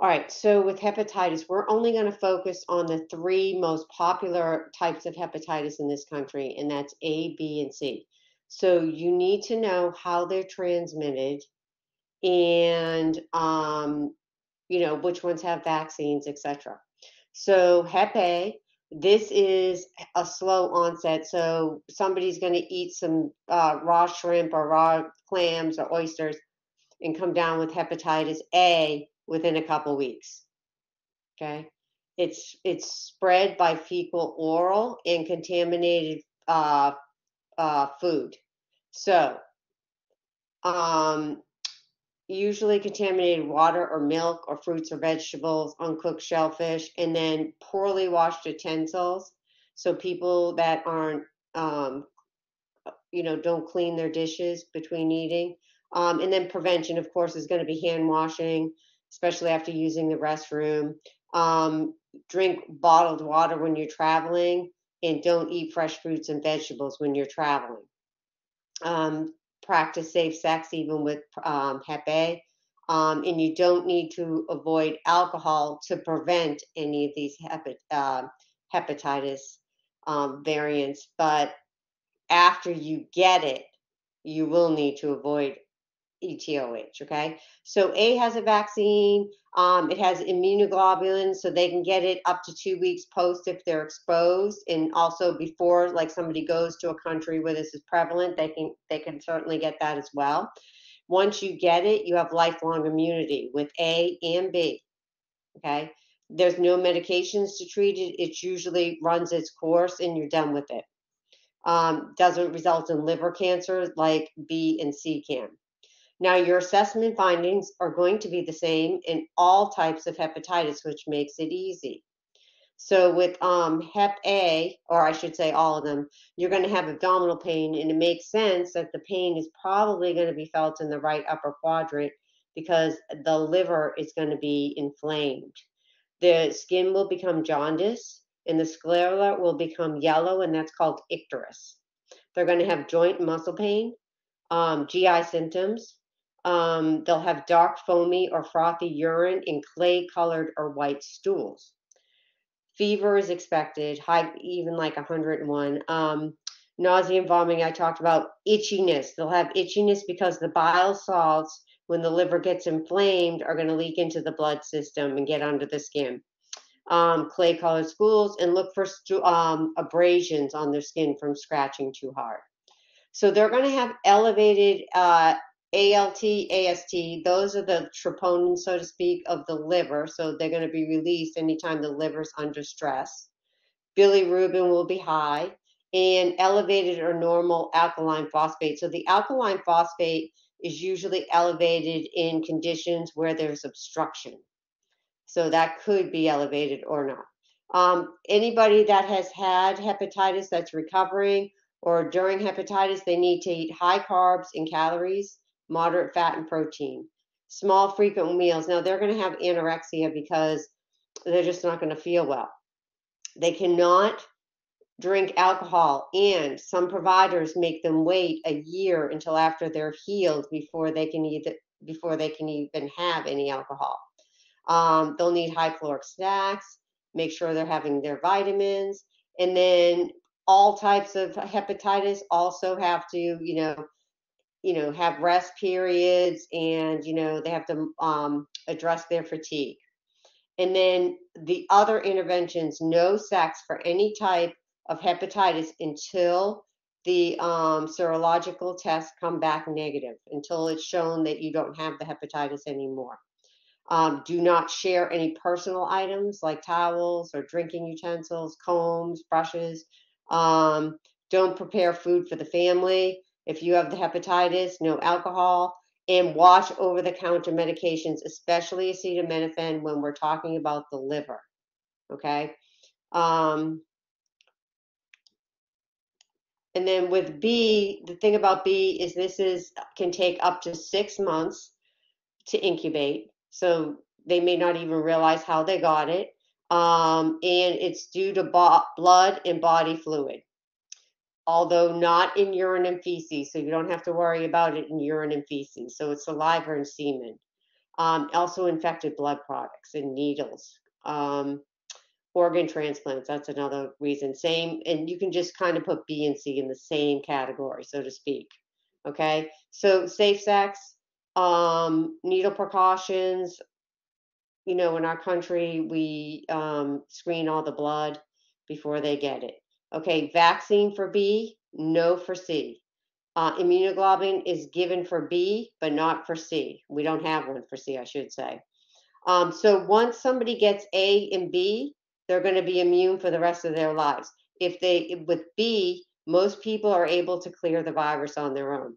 All right, so with hepatitis, we're only going to focus on the three most popular types of hepatitis in this country, and that's A, B, and C. So you need to know how they're transmitted and, um, you know, which ones have vaccines, etc. So Hep A, this is a slow onset. So somebody's going to eat some uh, raw shrimp or raw clams or oysters and come down with hepatitis A within a couple weeks. Okay. It's it's spread by fecal oral and contaminated uh, uh, food. So, um, usually contaminated water or milk or fruits or vegetables, uncooked shellfish, and then poorly washed utensils. So people that aren't, um, you know, don't clean their dishes between eating. Um, and then prevention, of course, is going to be hand washing, especially after using the restroom. Um, drink bottled water when you're traveling, and don't eat fresh fruits and vegetables when you're traveling. Um, practice safe sex even with um, Hep A. Um, and you don't need to avoid alcohol to prevent any of these hepat- uh, hepatitis um, variants. But after you get it, you will need to avoid ETOH. Okay, so A has a vaccine. Um, it has immunoglobulin, so they can get it up to two weeks post if they're exposed, and also before, like somebody goes to a country where this is prevalent, they can they can certainly get that as well. Once you get it, you have lifelong immunity with A and B. Okay, there's no medications to treat it. It usually runs its course, and you're done with it. Um, doesn't result in liver cancer like B and C can. Now, your assessment findings are going to be the same in all types of hepatitis, which makes it easy. So, with um, Hep A, or I should say all of them, you're going to have abdominal pain, and it makes sense that the pain is probably going to be felt in the right upper quadrant because the liver is going to be inflamed. The skin will become jaundice, and the sclera will become yellow, and that's called icterus. They're going to have joint muscle pain, um, GI symptoms, um, they'll have dark, foamy, or frothy urine in clay colored or white stools. Fever is expected, high, even like 101. Um, nausea and vomiting, I talked about itchiness. They'll have itchiness because the bile salts, when the liver gets inflamed, are going to leak into the blood system and get under the skin. Um, clay colored stools, and look for um, abrasions on their skin from scratching too hard. So they're going to have elevated uh, ALT, AST, those are the troponin, so to speak, of the liver. So they're going to be released anytime the liver's under stress. Bilirubin will be high and elevated or normal alkaline phosphate. So the alkaline phosphate is usually elevated in conditions where there's obstruction. So that could be elevated or not. Um, anybody that has had hepatitis that's recovering or during hepatitis, they need to eat high carbs and calories moderate fat and protein. Small, frequent meals. Now, they're going to have anorexia because they're just not going to feel well. They cannot drink alcohol, and some providers make them wait a year until after they're healed before they can either before they can even have any alcohol. Um, they'll need high caloric snacks. Make sure they're having their vitamins, and then all types of hepatitis also have to, you know, you know have rest periods and you know they have to um, address their fatigue. And then the other interventions no sex for any type of hepatitis until the um, serological tests come back negative until it's shown that you don't have the hepatitis anymore. Um, do not share any personal items like towels or drinking utensils combs brushes. Um, don't prepare food for the family if you have the hepatitis, no alcohol, and watch over the counter medications, especially acetaminophen when we're talking about the liver. Okay. Um, and then with B, the thing about B is this is can take up to six months to incubate. So they may not even realize how they got it. Um, and it's due to blood and body fluid although not in urine and feces, so you don't have to worry about it in urine and feces. So it's saliva and semen. Um, also infected blood products and needles. Um, organ transplants, that's another reason. Same, and you can just kind of put B and C in the same category, so to speak. Okay, so safe sex, um, needle precautions. You know, in our country, we um, screen all the blood before they get it. Okay, vaccine for B, no for C. Uh, immunoglobulin is given for B, but not for C. We don't have one for C, I should say. Um, so once somebody gets A and B, they're going to be immune for the rest of their lives. If they, with B, most people are able to clear the virus on their own.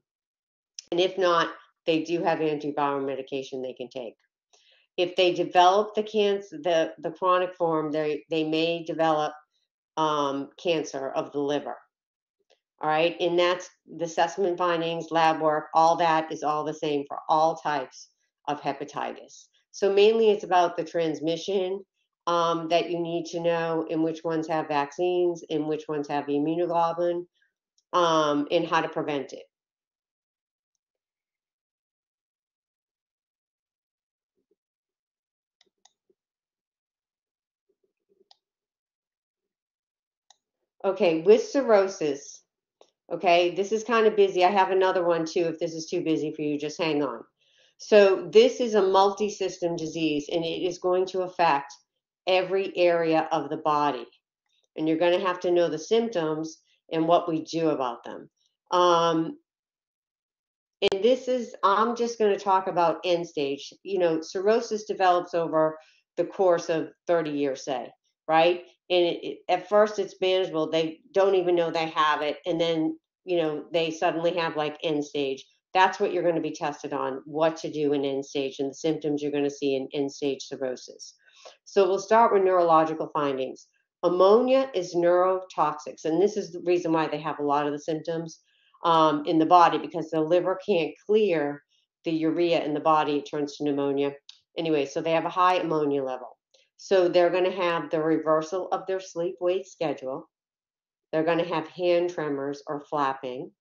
And if not, they do have antiviral medication they can take. If they develop the cancer, the, the chronic form, they, they may develop um, cancer of the liver. All right, and that's the assessment findings, lab work, all that is all the same for all types of hepatitis. So mainly it's about the transmission um, that you need to know in which ones have vaccines, in which ones have immunoglobulin, um, and how to prevent it. Okay, with cirrhosis, okay, this is kind of busy. I have another one too. If this is too busy for you, just hang on. So this is a multi-system disease and it is going to affect every area of the body. And you're going to have to know the symptoms and what we do about them. Um, and this is, I'm just going to talk about end stage. You know, cirrhosis develops over the course of 30 years, say, right? And it, it, at first it's manageable. They don't even know they have it. And then, you know, they suddenly have like end stage. That's what you're going to be tested on, what to do in end stage and the symptoms you're going to see in end stage cirrhosis. So we'll start with neurological findings. Ammonia is neurotoxic, and this is the reason why they have a lot of the symptoms um, in the body because the liver can't clear the urea in the body, it turns to pneumonia. Anyway, so they have a high ammonia level. So they're going to have the reversal of their sleep wake schedule. They're going to have hand tremors or flapping.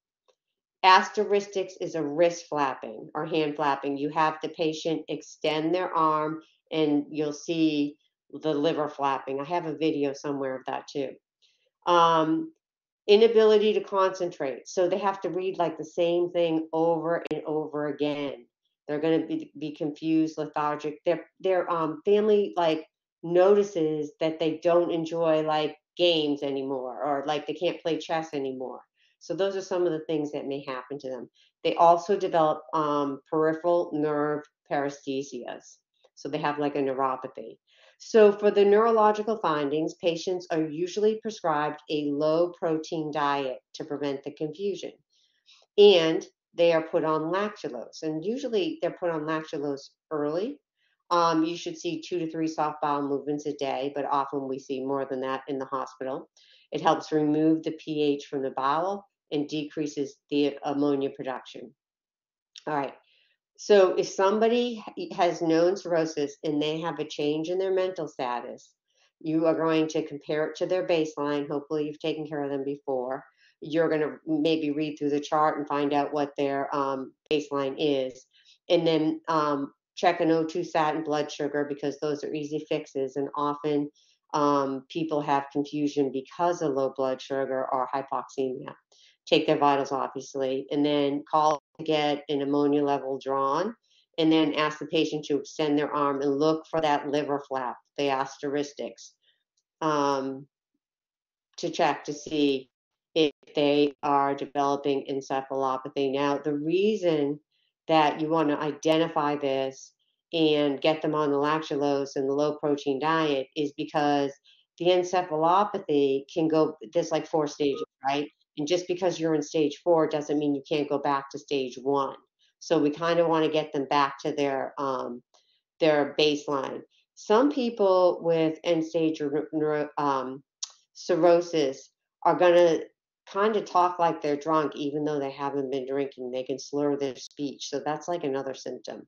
Asterixis is a wrist flapping or hand flapping. You have the patient extend their arm and you'll see the liver flapping. I have a video somewhere of that too. Um, inability to concentrate. So they have to read like the same thing over and over again. They're going to be, be confused, lethargic. Their their um, family like notices that they don't enjoy like games anymore, or like they can't play chess anymore. So those are some of the things that may happen to them. They also develop um, peripheral nerve paresthesias. So they have like a neuropathy. So for the neurological findings, patients are usually prescribed a low protein diet to prevent the confusion. And they are put on lactulose. And usually they're put on lactulose early. Um, you should see two to three soft bowel movements a day, but often we see more than that in the hospital. It helps remove the pH from the bowel and decreases the ammonia production. All right. So if somebody has known cirrhosis and they have a change in their mental status, you are going to compare it to their baseline. Hopefully, you've taken care of them before. You're going to maybe read through the chart and find out what their um, baseline is. And then um, check an O2 sat and blood sugar because those are easy fixes. And often um, people have confusion because of low blood sugar or hypoxemia take their vitals, obviously, and then call to get an ammonia level drawn, and then ask the patient to extend their arm and look for that liver flap, the asterixis, um, to check to see if they are developing encephalopathy. Now, the reason that you want to identify this and get them on the lactulose and the low protein diet is because the encephalopathy can go, there's like four stages, right? And just because you're in stage four doesn't mean you can't go back to stage one. So we kind of want to get them back to their um, their baseline. Some people with end stage um, cirrhosis are going to kind of talk like they're drunk, even though they haven't been drinking. They can slur their speech. So that's like another symptom.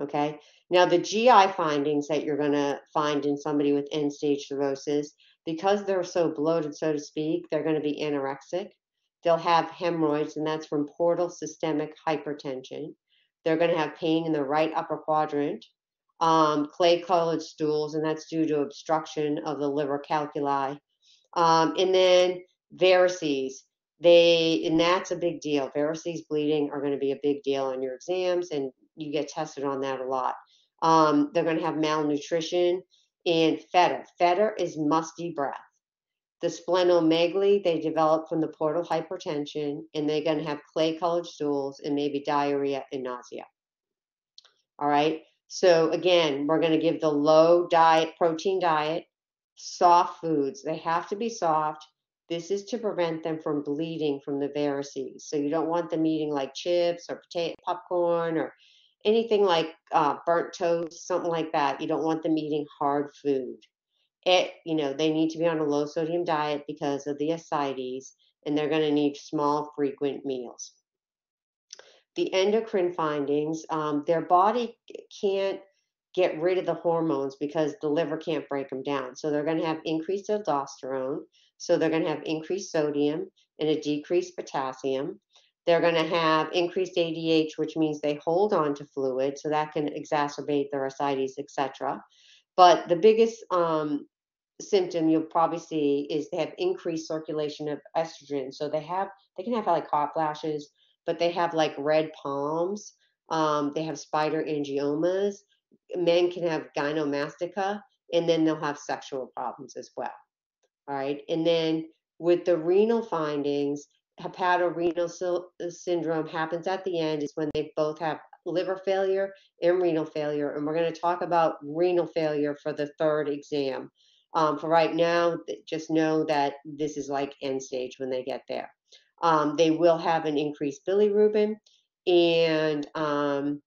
Okay. Now, the GI findings that you're going to find in somebody with end stage cirrhosis because they're so bloated, so to speak, they're going to be anorexic. They'll have hemorrhoids, and that's from portal systemic hypertension. They're going to have pain in the right upper quadrant, um, clay colored stools, and that's due to obstruction of the liver calculi. Um, and then varices. They and that's a big deal. Varices bleeding are going to be a big deal on your exams, and you get tested on that a lot. Um, they're going to have malnutrition and fetor. Fetor is musty breath. The splenomegaly they develop from the portal hypertension, and they're going to have clay colored stools and maybe diarrhea and nausea. All right. So again, we're going to give the low diet protein diet, soft foods. They have to be soft. This is to prevent them from bleeding from the varices. So you don't want them eating like chips or potato popcorn or anything like uh, burnt toast, something like that. You don't want them eating hard food. It, you know, they need to be on a low sodium diet because of the ascites, and they're going to need small, frequent meals. The endocrine findings, um, their body can't get rid of the hormones because the liver can't break them down. So they're going to have increased aldosterone. So they're going to have increased sodium and a decreased potassium. They're going to have increased ADH, which means they hold on to fluid, so that can exacerbate their ascites, etc. But the biggest um, symptom you'll probably see is they have increased circulation of estrogen. So they have they can have like hot flashes, but they have like red palms. Um, they have spider angiomas. Men can have gynecomastia, and then they'll have sexual problems as well. All right, and then with the renal findings, hepatorenal syndrome happens at the end is when they both have liver failure and renal failure. And we're going to talk about renal failure for the third exam. Um, for right now, just know that this is like end stage when they get there. Um, they will have an increased bilirubin and um,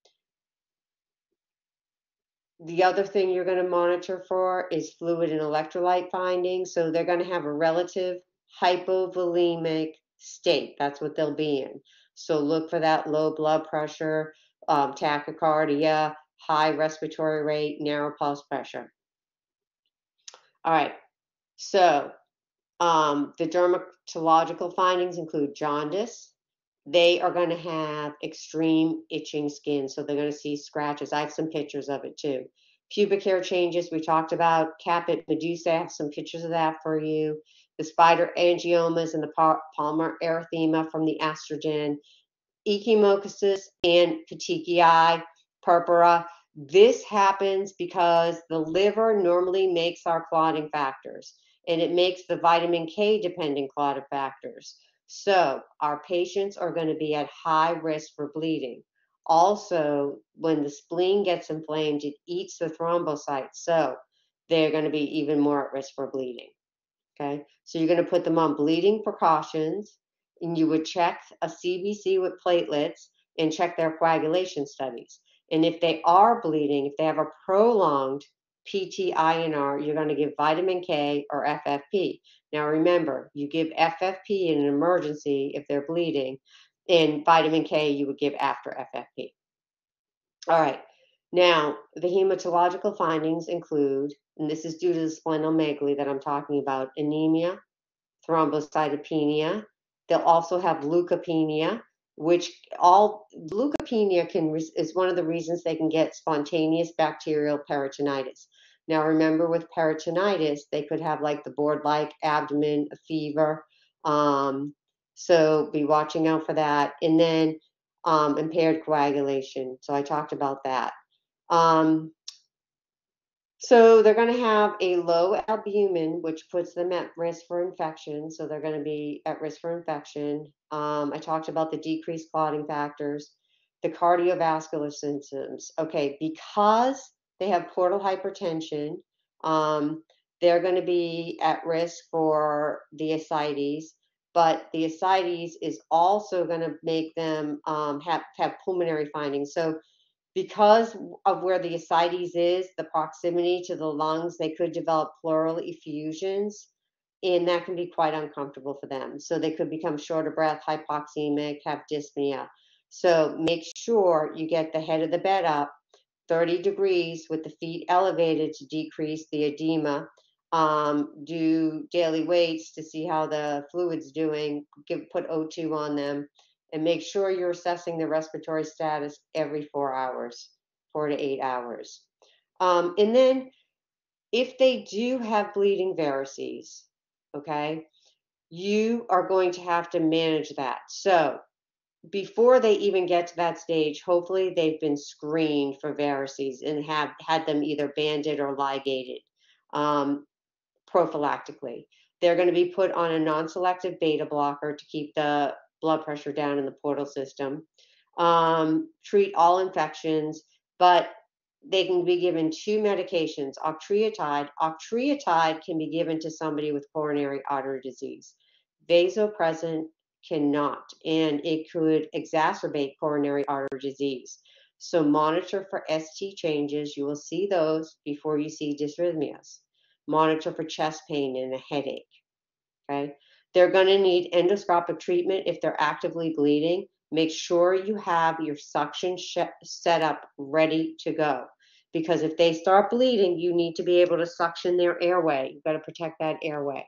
the other thing you're going to monitor for is fluid and electrolyte findings. So they're going to have a relative hypovolemic state. That's what they'll be in. So look for that low blood pressure, um, tachycardia, high respiratory rate, narrow pulse pressure. All right. So um, the dermatological findings include jaundice. They are going to have extreme itching skin, so they're going to see scratches. I have some pictures of it too. Pubic hair changes, we talked about. Caput medusa, I have some pictures of that for you the spider angiomas and the palmar erythema from the estrogen, ecchymosis and petechiae purpura. This happens because the liver normally makes our clotting factors and it makes the vitamin K dependent clotting factors. So our patients are going to be at high risk for bleeding. Also, when the spleen gets inflamed, it eats the thrombocytes. So they're going to be even more at risk for bleeding. Okay, so you're going to put them on bleeding precautions, and you would check a CBC with platelets and check their coagulation studies. And if they are bleeding, if they have a prolonged PT-INR, you're going to give vitamin K or FFP. Now remember, you give FFP in an emergency if they're bleeding, and vitamin K you would give after FFP. All right. Now, the hematological findings include and this is due to the splenomegaly that I'm talking about, anemia, thrombocytopenia. They'll also have leukopenia, which all leukopenia can is one of the reasons they can get spontaneous bacterial peritonitis. Now remember with peritonitis, they could have like the board-like abdomen, a fever. Um, so be watching out for that. And then um, impaired coagulation. So I talked about that. Um, so they're going to have a low albumin, which puts them at risk for infection. So they're going to be at risk for infection. Um, I talked about the decreased clotting factors, the cardiovascular symptoms. Okay, because they have portal hypertension, um, they're going to be at risk for the ascites. But the ascites is also going to make them um, have, have pulmonary findings. So because of where the ascites is, the proximity to the lungs, they could develop pleural effusions, and that can be quite uncomfortable for them. So they could become short of breath, hypoxemic, have dyspnea. So make sure you get the head of the bed up 30 degrees with the feet elevated to decrease the edema. Um, do daily weights to see how the fluid's doing. Give put O2 on them and make sure you're assessing the respiratory status every four hours, four to eight hours. Um, and then if they do have bleeding varices, okay, you are going to have to manage that. So before they even get to that stage, hopefully they've been screened for varices and have had them either banded or ligated um, prophylactically. They're going to be put on a non-selective beta blocker to keep the blood pressure down in the portal system. Um, treat all infections, but they can be given two medications, octreotide. Octreotide can be given to somebody with coronary artery disease. Vasopressin cannot, and it could exacerbate coronary artery disease. So monitor for ST changes. You will see those before you see dysrhythmias. Monitor for chest pain and a headache. Okay. They're going to need endoscopic treatment if they're actively bleeding. Make sure you have your suction set up ready to go. Because if they start bleeding, you need to be able to suction their airway. You've got to protect that airway.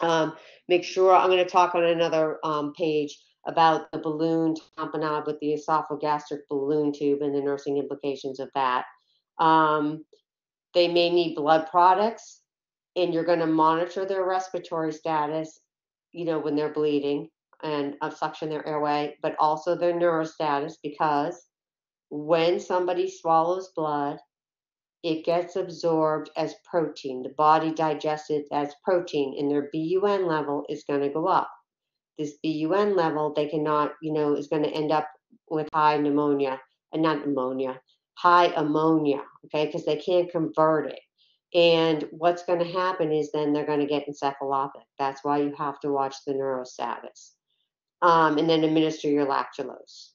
Um, make sure I'm going to talk on another um, page about the balloon tamponade with the esophagogastric balloon tube and the nursing implications of that. Um, they may need blood products, and you're going to monitor their respiratory status, you know, when they're bleeding and suction their airway, but also their neuro status because when somebody swallows blood, it gets absorbed as protein. The body digests it as protein, and their BUN level is going to go up. This BUN level, they cannot, you know, is going to end up with high pneumonia, and not pneumonia, high ammonia, okay, because they can't convert it. And what's going to happen is then they're going to get encephalopathic. That's why you have to watch the neurostatus. Um, and then administer your lactulose.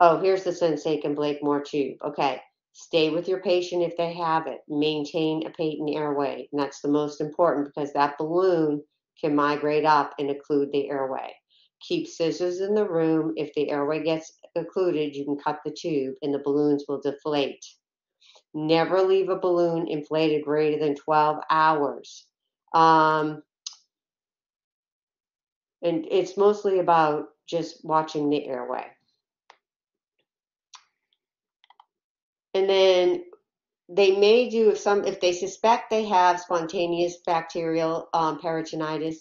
Oh, here's the Sengstaken-Blakemore tube. Okay, Stay with your patient if they have it. Maintain a patent airway. And that's the most important because that balloon can migrate up and occlude the airway. Keep scissors in the room. If the airway gets occluded, you can cut the tube and the balloons will deflate. Never leave a balloon inflated greater than 12 hours. Um, and it's mostly about just watching the airway. And then they may do if some if they suspect they have spontaneous bacterial um, peritonitis,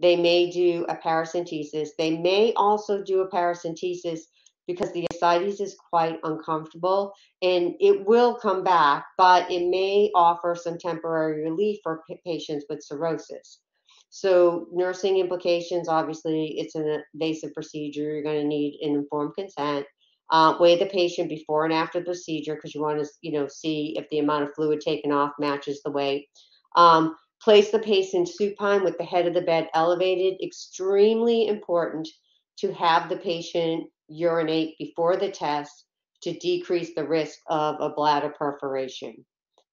they may do a paracentesis. They may also do a paracentesis because the is quite uncomfortable and it will come back, but it may offer some temporary relief for patients with cirrhosis. So nursing implications, obviously, it's an invasive procedure. You're going to need an informed consent. Uh, weigh the patient before and after the procedure because you want to, you know, see if the amount of fluid taken off matches the weight. Um, place the patient supine with the head of the bed elevated. Extremely important to have the patient urinate before the test to decrease the risk of a bladder perforation.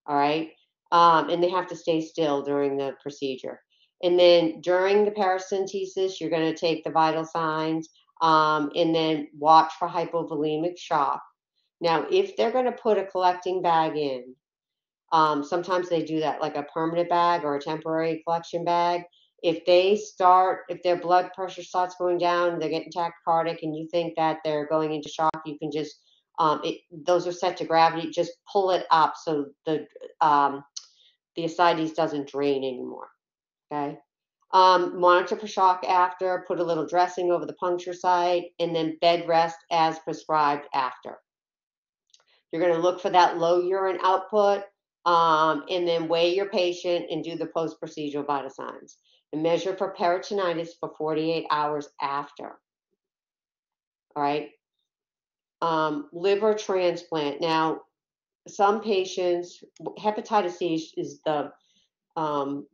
All right. Um, and they have to stay still during the procedure. And then during the paracentesis, you're going to take the vital signs um, and then watch for hypovolemic shock. Now, if they're going to put a collecting bag in, um, sometimes they do that like a permanent bag or a temporary collection bag. If they start, if their blood pressure starts going down, they're getting tachycardic, and you think that they're going into shock, you can just, um, it, those are set to gravity, just pull it up so the um, the ascites doesn't drain anymore. Okay. Um, monitor for shock after, put a little dressing over the puncture site, and then bed rest as prescribed after. You're going to look for that low urine output um, and then weigh your patient and do the post procedural vital signs. And measure for peritonitis for 48 hours after. All right. Um, liver transplant. Now, some patients, hepatitis C is the um,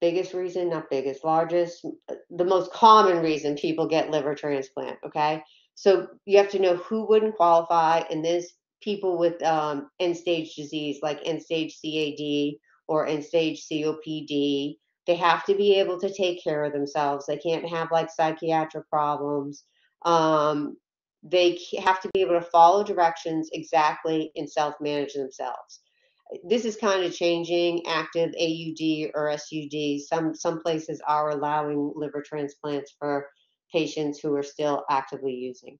biggest reason, not biggest, largest, the most common reason people get liver transplant. Okay. So you have to know who wouldn't qualify, and there's people with um, end stage disease like end stage CAD or end stage COPD. They have to be able to take care of themselves. They can't have like psychiatric problems. Um, they have to be able to follow directions exactly and self manage themselves this is kind of changing active AUD or SUD. Some some places are allowing liver transplants for patients who are still actively using.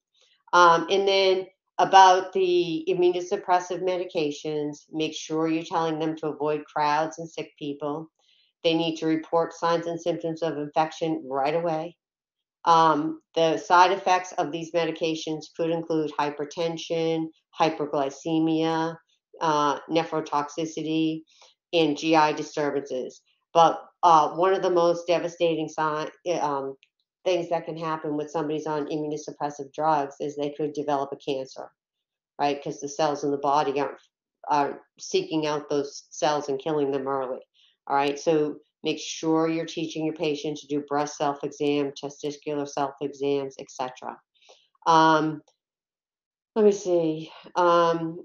Um, and then about the immunosuppressive medications, make sure you're telling them to avoid crowds and sick people. They need to report signs and symptoms of infection right away. Um, the side effects of these medications could include hypertension, hyperglycemia, uh, nephrotoxicity, and GI disturbances. But uh, one of the most devastating sign, um, things that can happen with somebody's on immunosuppressive drugs is they could develop a cancer, right? Because the cells in the body aren't are seeking out those cells and killing them early. All right, so make sure you're teaching your patient to do breast self-exam, testicular self-exams, etc. Um, let me see. Um,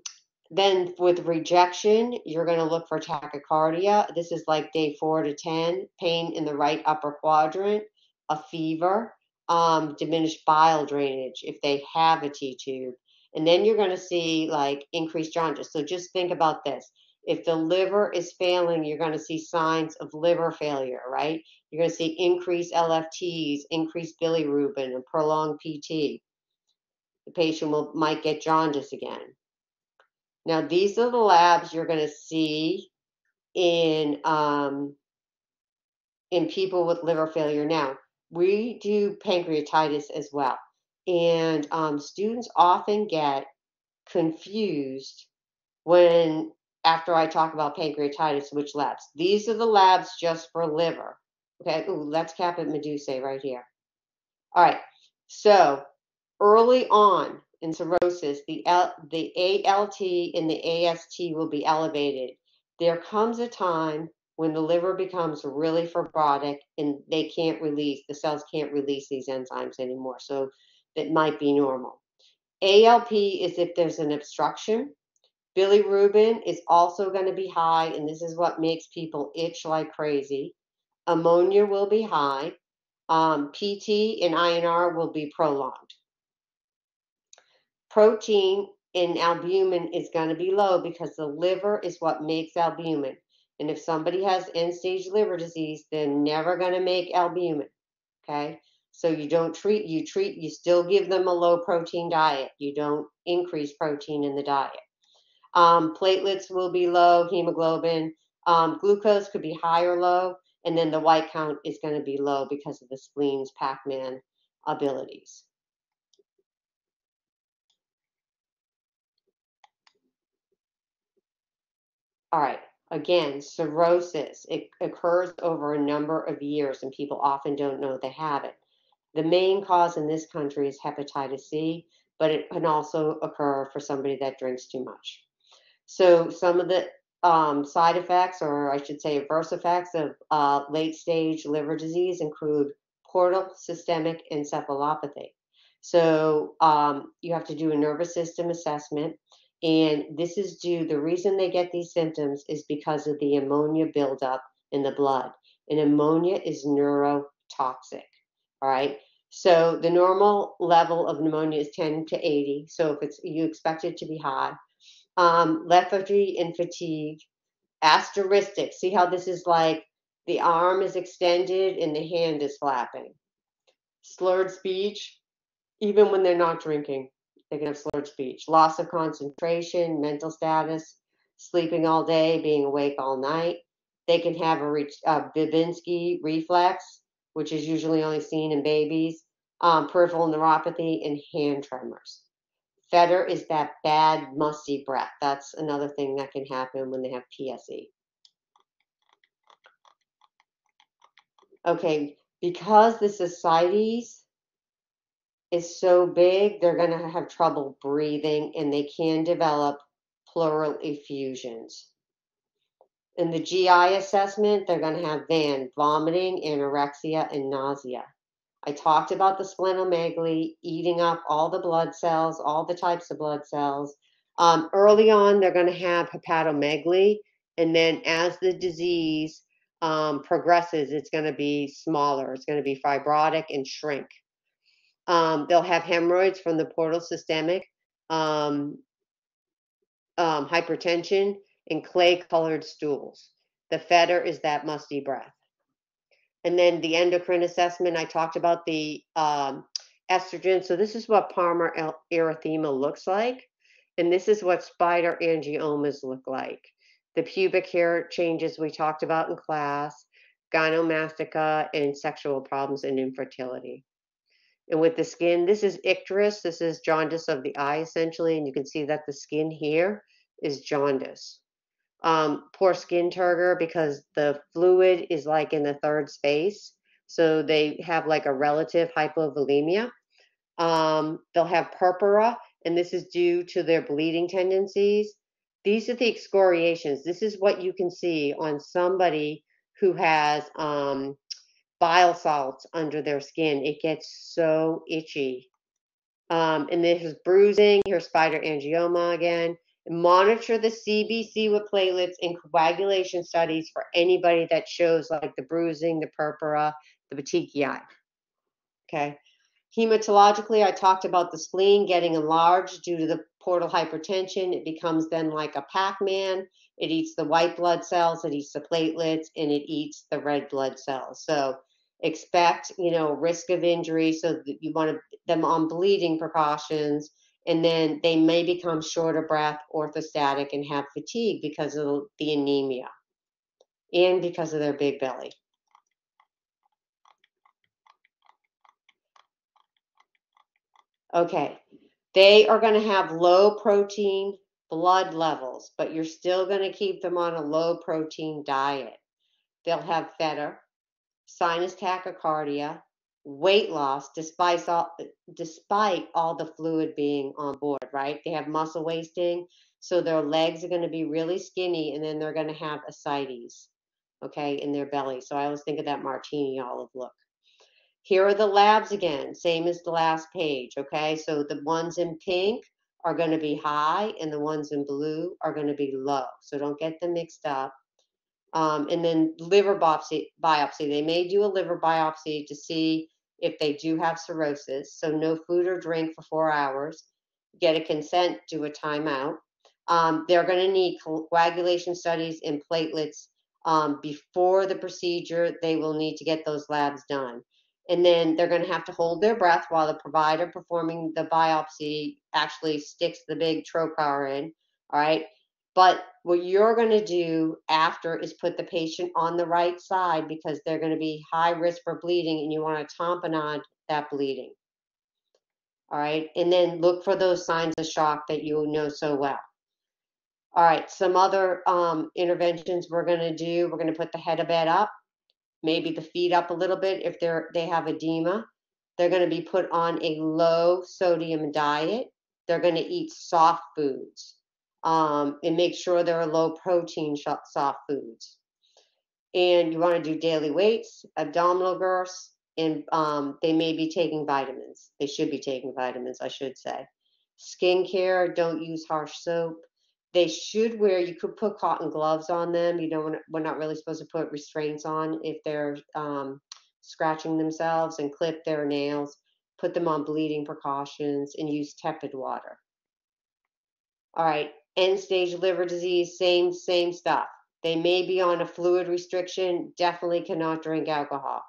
then with rejection, you're going to look for tachycardia. This is like day four to 10, pain in the right upper quadrant, a fever, um, diminished bile drainage if they have a T tube. And then you're going to see like increased jaundice. So just think about this. If the liver is failing, you're going to see signs of liver failure, right? You're going to see increased LFTs, increased bilirubin, and prolonged PT. The patient will might get jaundice again. Now, these are the labs you're going to see in um, in people with liver failure. Now, we do pancreatitis as well, and um, students often get confused when after I talk about pancreatitis, which labs. These are the labs just for liver. Okay, ooh, that's Caput Medusae right here. All right, so early on, in cirrhosis, the, L, the ALT and the AST will be elevated. There comes a time when the liver becomes really fibrotic and they can't release, the cells can't release these enzymes anymore. So that might be normal. ALP is if there's an obstruction. Bilirubin is also going to be high, and this is what makes people itch like crazy. Ammonia will be high. Um, PT and INR will be prolonged protein in albumin is going to be low because the liver is what makes albumin. And if somebody has end stage liver disease, they're never going to make albumin. Okay. So you don't treat, you treat, you still give them a low protein diet. You don't increase protein in the diet. Um, platelets will be low, hemoglobin. Um, glucose could be high or low. And then the white count is going to be low because of the spleen's Pac Man abilities. All right. Again, cirrhosis. It occurs over a number of years, and people often don't know they have it. The main cause in this country is hepatitis C, but it can also occur for somebody that drinks too much. So, some of the um, side effects, or I should say, adverse effects of uh, late stage liver disease include portal systemic encephalopathy. So, um, you have to do a nervous system assessment and this is due, the reason they get these symptoms is because of the ammonia buildup in the blood. And ammonia is neurotoxic. All right. So the normal level of pneumonia is 10 to 80. So if it's you expect it to be high. Um, lethargy and fatigue. Asterixis. See how this is like the arm is extended and the hand is flapping. Slurred speech, even when they're not drinking. They can have slurred speech, loss of concentration, mental status, sleeping all day, being awake all night. They can have a, a Babinski reflex, which is usually only seen in babies, um, peripheral neuropathy, and hand tremors. Fetor is that bad, musty breath. That's another thing that can happen when they have PSE. Okay, because the ascites is so big, they're going to have trouble breathing and they can develop pleural effusions. In the GI assessment, they're going to have VAN, vomiting, anorexia, and nausea. I talked about the splenomegaly eating up all the blood cells, all the types of blood cells. Um, early on, they're going to have hepatomegaly, and then as the disease um, progresses, it's going to be smaller. It's going to be fibrotic and shrink. Um, they'll have hemorrhoids from the portal systemic, um, um, hypertension, and clay colored stools. The fetor is that musty breath. And then the endocrine assessment, I talked about the um, estrogen. So this is what Palmar erythema looks like. And this is what spider angiomas look like. The pubic hair changes we talked about in class, gynecomastia, and sexual problems and infertility. And with the skin, this is icterus. This is jaundice of the eye, essentially. And you can see that the skin here is jaundice. Um, poor skin turgor because the fluid is like in the third space. So they have like a relative hypovolemia. Um, they'll have purpura, and this is due to their bleeding tendencies. These are the excoriations. This is what you can see on somebody who has um, bile salts under their skin. It gets so itchy. Um, and this is bruising. Here's spider angioma again. Monitor the CBC with platelets and coagulation studies for anybody that shows like the bruising, the purpura, the petechiae. Okay. Hematologically, I talked about the spleen getting enlarged due to the portal hypertension. It becomes then like a Pac Man. It eats the white blood cells, it eats the platelets, and it eats the red blood cells. So expect, you know, risk of injury. So you want them on bleeding precautions. And then they may become short of breath, orthostatic, and have fatigue because of the anemia and because of their big belly. Okay, they are going to have low protein blood levels, but you're still going to keep them on a low protein diet. They'll have fetor, sinus tachycardia, weight loss despite all, despite all the fluid being on board, right? They have muscle wasting, so their legs are going to be really skinny and then they're going to have ascites, okay, in their belly. So I always think of that martini olive look. Here are the labs again, same as the last page, okay? So the ones in pink are going to be high and the ones in blue are going to be low. So don't get them mixed up. Um, and then liver biopsy, biopsy, they may do a liver biopsy to see if they do have cirrhosis. So no food or drink for four hours. Get a consent, do a timeout. Um, they're going to need coagulation studies and platelets um, before the procedure. They will need to get those labs done and then they're going to have to hold their breath while the provider performing the biopsy actually sticks the big trocar in. All right. But what you're going to do after is put the patient on the right side because they're going to be high risk for bleeding and you want to tamponade that bleeding. All right. And then look for those signs of shock that you know so well. All right. Some other um, interventions we're going to do we're going to put the head of bed up maybe the feet up a little bit if they're they have edema. They're going to be put on a low sodium diet. They're going to eat soft foods um, and make sure they're low protein soft foods. And you want to do daily weights, abdominal girths, and um, they may be taking vitamins. They should be taking vitamins, I should say. Skincare, don't use harsh soap. They should wear, you could put cotton gloves on them. You know, we're not really supposed to put restraints on if they're um, scratching themselves and clip their nails. Put them on bleeding precautions and use tepid water. All right, end stage liver disease, same, same stuff. They may be on a fluid restriction, definitely cannot drink alcohol.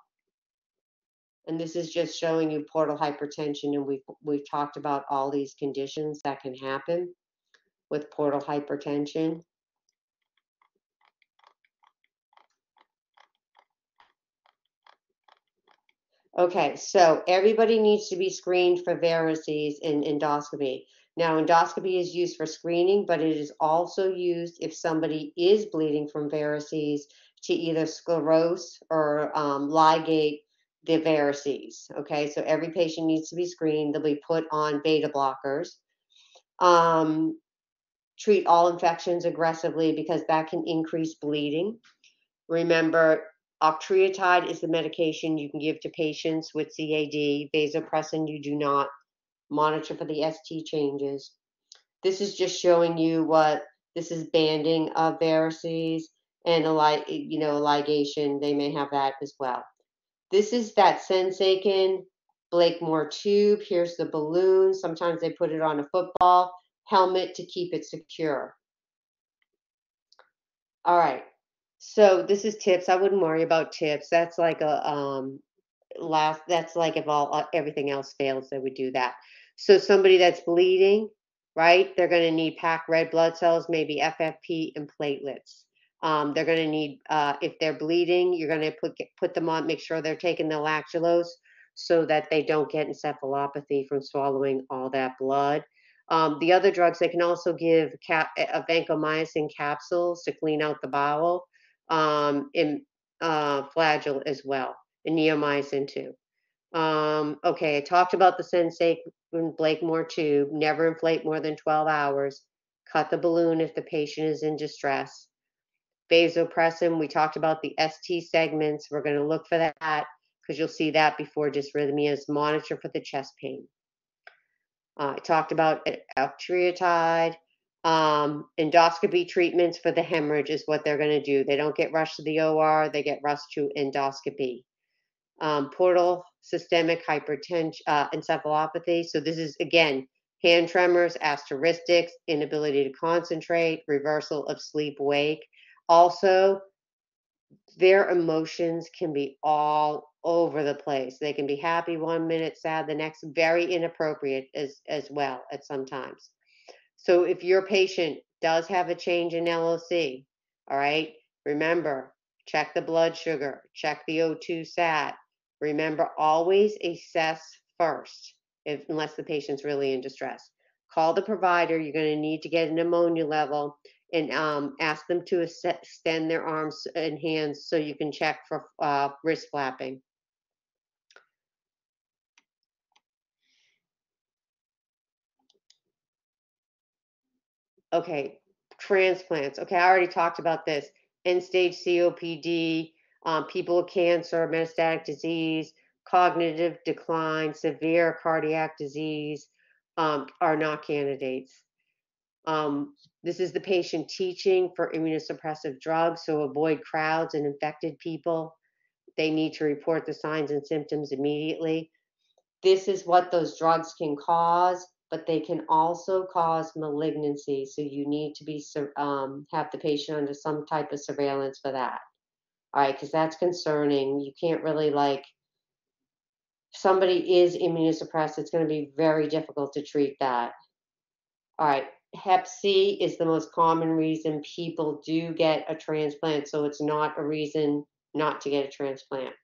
And this is just showing you portal hypertension, and we've, we've talked about all these conditions that can happen with portal hypertension. Okay, so everybody needs to be screened for varices in endoscopy. Now, endoscopy is used for screening, but it is also used if somebody is bleeding from varices to either sclerose or um, ligate the varices. Okay, so every patient needs to be screened. They'll be put on beta blockers. Um, treat all infections aggressively because that can increase bleeding. Remember, octreotide is the medication you can give to patients with CAD. Vasopressin, you do not. Monitor for the ST changes. This is just showing you what this is banding of varices and a li- you know ligation. They may have that as well. This is that Sensation Blakemore tube. Here's the balloon. Sometimes they put it on a football helmet to keep it secure. All right, So this is tips. I wouldn't worry about tips. That's like a um last that's like if all uh, everything else fails, they would do that. So somebody that's bleeding, right? They're going to need packed red blood cells, maybe FFP and platelets. Um, they're going to need uh, if they're bleeding, you're going to put put them on. Make sure they're taking the lactulose so that they don't get encephalopathy from swallowing all that blood. Um, the other drugs, they can also give cap, vancomycin capsules to clean out the bowel, um, and uh, flagyl as well, and neomycin too. Um, okay, I talked about the Sensate Blakemore tube. Never inflate more than 12 hours. Cut the balloon if the patient is in distress. Vasopressin, we talked about the ST segments. We're going to look for that because you'll see that before dysrhythmias. Monitor for the chest pain. Uh, I talked about octreotide. Um, endoscopy treatments for the hemorrhage is what they're going to do. They don't get rushed to the OR, they get rushed to endoscopy. Um, portal systemic hypertension, uh, encephalopathy. So this is again hand tremors, asterixis, inability to concentrate, reversal of sleep wake. Also, their emotions can be all over the place. They can be happy one minute, sad the next, very inappropriate as as well at some times. So if your patient does have a change in LOC, all right, remember check the blood sugar, check the O2 sat. Remember always assess first, if unless the patient's really in distress. Call the provider. You're going to need to get an ammonia level and um, ask them to extend their arms and hands so you can check for uh, wrist flapping. Okay, transplants. Okay, I already talked about this. End stage COPD, um, people with cancer, metastatic disease, cognitive decline, severe cardiac disease um, are not candidates. Um, this is the patient teaching for immunosuppressive drugs, so avoid crowds and infected people. They need to report the signs and symptoms immediately. This is what those drugs can cause but they can also cause malignancy. So you need to be um, have the patient under some type of surveillance for that. All right, because that's concerning. You can't really like somebody is immunosuppressed. It's going to be very difficult to treat that. All right, Hep C is the most common reason people do get a transplant, so it's not a reason not to get a transplant.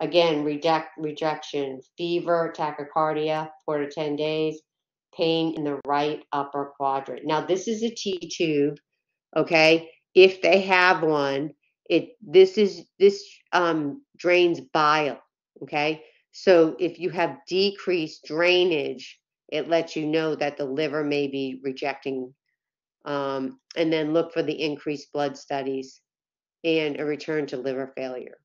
Again, reject, rejection, fever, tachycardia, four to 10 days, pain in the right upper quadrant. Now, this is a T tube, okay? If they have one, it this is this um, drains bile, okay? So if you have decreased drainage, it lets you know that the liver may be rejecting. Um, and then look for the increased blood studies and a return to liver failure.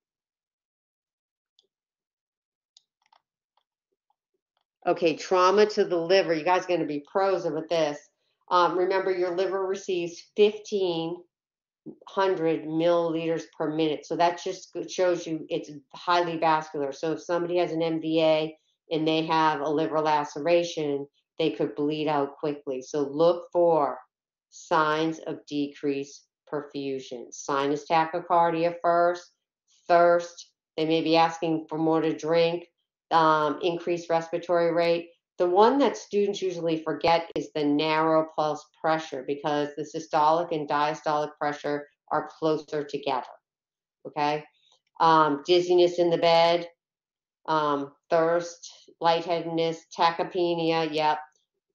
Okay, trauma to the liver. You guys are going to be pros with this. Um, remember, your liver receives 1,500 milliliters per minute. So that just shows you it's highly vascular. So if somebody has an MVA and they have a liver laceration, they could bleed out quickly. So look for signs of decreased perfusion. Sinus tachycardia first, thirst. They may be asking for more to drink um, increased respiratory rate. The one that students usually forget is the narrow pulse pressure because the systolic and diastolic pressure are closer together. Okay. Um, dizziness in the bed, um, thirst, lightheadedness, tachypnea, yep.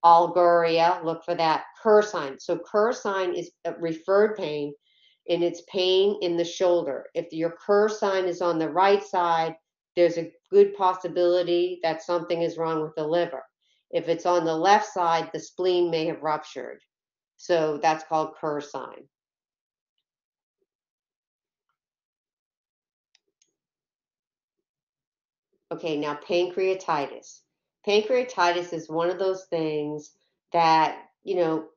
Oliguria, look for that. Sign. So sign is referred pain and it's pain in the shoulder. If your sign is on the right side, there's a good possibility that something is wrong with the liver. If it's on the left side, the spleen may have ruptured. So that's called Kehr sign. Okay, now pancreatitis. Pancreatitis is one of those things that, you know,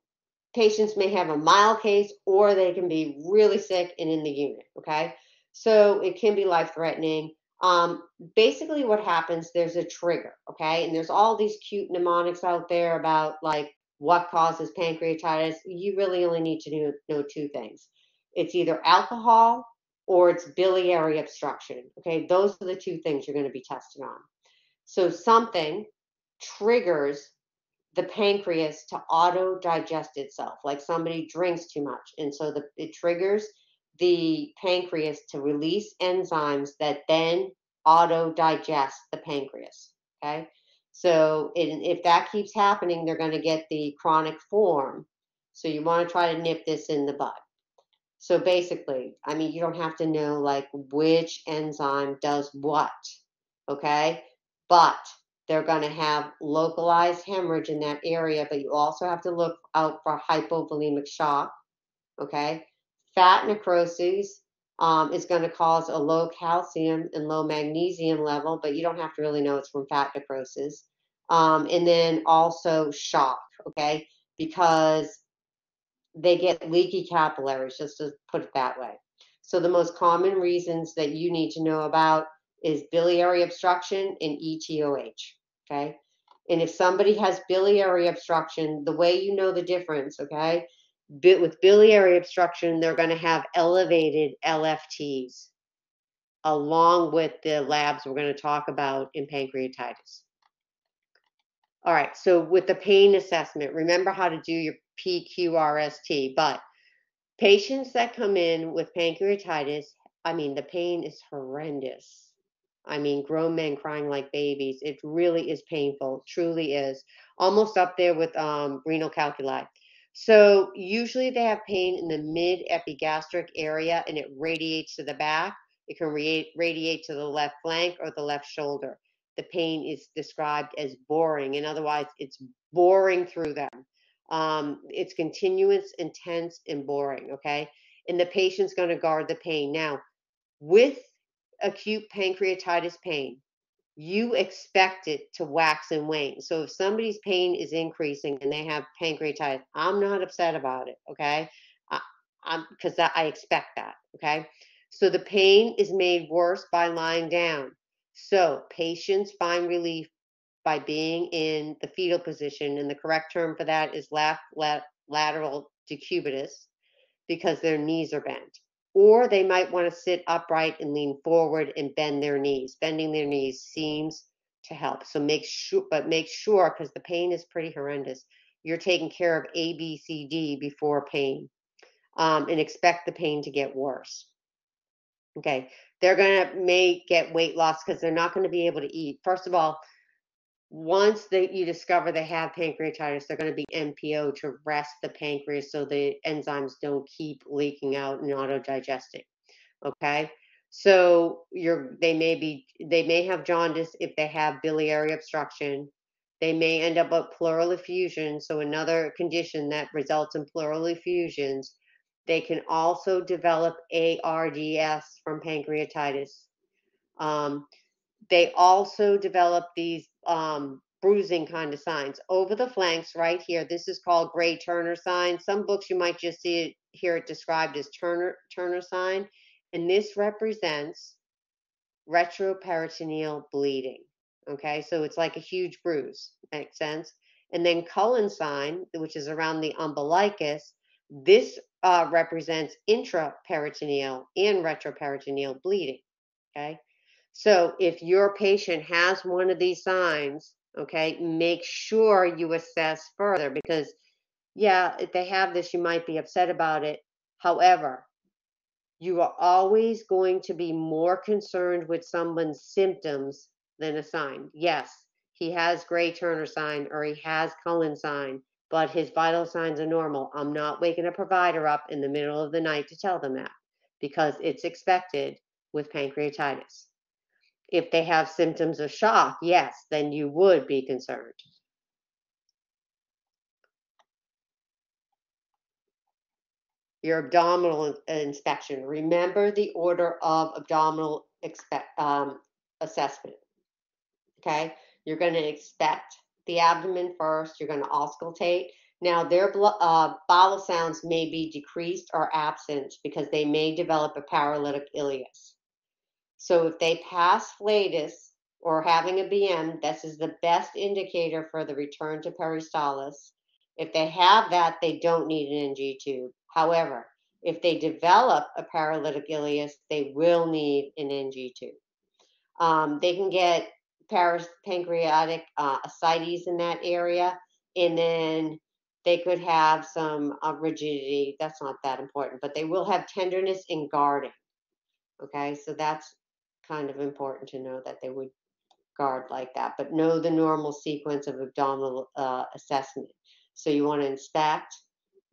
patients may have a mild case or they can be really sick and in the unit, okay? So it can be life threatening. Um, basically, what happens, there's a trigger, okay? And there's all these cute mnemonics out there about like what causes pancreatitis. You really only need to know, know two things. It's either alcohol or it's biliary obstruction. Okay, those are the two things you're going to be tested on. So something triggers the pancreas to auto digest itself, like somebody drinks too much. And so the, it triggers the pancreas to release enzymes that then auto digest the pancreas. Okay. So if that keeps happening, they're going to get the chronic form. So you want to try to nip this in the bud. So basically, I mean, you don't have to know like which enzyme does what. Okay. But they're going to have localized hemorrhage in that area, but you also have to look out for hypovolemic shock. Okay. Fat necrosis um, is going to cause a low calcium and low magnesium level, but you don't have to really know it's from fat necrosis. Um, and then also shock, okay, because they get leaky capillaries, just to put it that way. So the most common reasons that you need to know about is biliary obstruction and ETOH. Okay. And if somebody has biliary obstruction, the way you know the difference, okay, with biliary obstruction, they're going to have elevated LFTs along with the labs we're going to talk about in pancreatitis. All right, so with the pain assessment, remember how to do your PQRST, but patients that come in with pancreatitis, I mean, the pain is horrendous I mean, grown men crying like babies. It really is painful, truly is. Almost up there with um, renal calculi. So usually they have pain in the mid epigastric area and it radiates to the back. It can radiate to the left flank or the left shoulder. The pain is described as boring, and otherwise it's boring through them. Um, it's continuous, intense, and boring. Okay, and the patient's going to guard the pain. Now, with acute pancreatitis pain, you expect it to wax and wane. So if somebody's pain is increasing and they have pancreatitis, I'm not upset about it, okay? I, I'm because I expect that, okay? So the pain is made worse by lying down. So patients find relief by being in the fetal position, and the correct term for that is lateral decubitus because their knees are bent or they might want to sit upright and lean forward and bend their knees. Bending their knees seems to help. So make sure, but make sure because the pain is pretty horrendous. You're taking care of A, B, C, D before pain, um, and expect the pain to get worse. Okay, they're gonna may get weight loss because they're not going to be able to eat. First of all, once that you discover they have pancreatitis, they're going to be NPO to rest the pancreas so the enzymes don't keep leaking out and auto digesting. Okay, so you're they may be they may have jaundice if they have biliary obstruction. They may end up with pleural effusion, so another condition that results in pleural effusions. They can also develop ARDS from pancreatitis. Um, they also develop these um, bruising kind of signs over the flanks right here. This is called Grey Turner sign. Some books you might just see it hear it described as Turner Turner sign, and this represents retroperitoneal bleeding. Okay, so it's like a huge bruise. Makes sense. And then Cullen sign, which is around the umbilicus, this uh, represents intraperitoneal and retroperitoneal bleeding. Okay, so if your patient has one of these signs, okay, make sure you assess further because, yeah, if they have this, you might be upset about it. However, you are always going to be more concerned with someone's symptoms than a sign. Yes, he has Grey Turner sign or he has Cullen sign, but his vital signs are normal. I'm not waking a provider up in the middle of the night to tell them that because it's expected with pancreatitis. If they have symptoms of shock, yes, then you would be concerned. Your abdominal inspection. Remember the order of abdominal um, assessment. Okay, you're going to expect the abdomen first. You're going to auscultate. Now, their uh, bowel sounds may be decreased or absent because they may develop a paralytic ileus. So if they pass flatus or having a BM, this is the best indicator for the return to peristalsis. If they have that, they don't need an NG tube. However, If they develop a paralytic ileus, they will need an NG tube. Um, they can get paras- pancreatic uh, ascites in that area, and then they could have some uh, rigidity. That's not that important, but they will have tenderness and guarding. Okay, so that's kind of important to know that they would guard like that, but know the normal sequence of abdominal uh, assessment. So you want to inspect,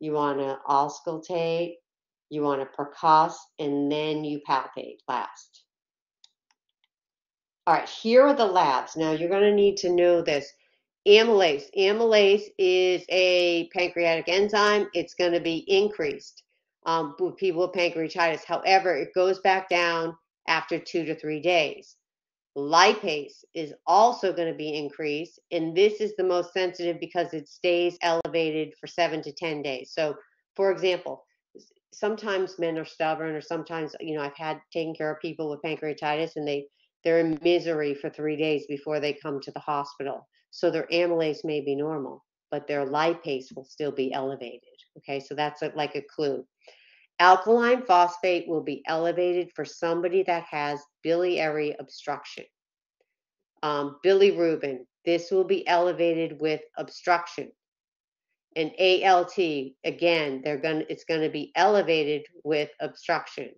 you want to auscultate, you want to percuss, and then you palpate last. All right, here are the labs. Now you're going to need to know this. Amylase. Amylase is a pancreatic enzyme. It's going to be increased um, with people with pancreatitis. However, it goes back down after two to three days. Lipase is also going to be increased, and this is the most sensitive because it stays elevated for seven to 10 days. So, for example, sometimes men are stubborn, or sometimes, you know, I've had taken care of people with pancreatitis and they they're in misery for three days before they come to the hospital. So their amylase may be normal, but their lipase will still be elevated. Okay, so that's a, like a clue. Alkaline phosphate will be elevated for somebody that has biliary obstruction. Um, bilirubin, this will be elevated with obstruction. And ALT, again, they're going it's going to be elevated with obstruction.